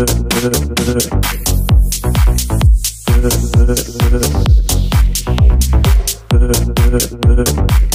Thank you.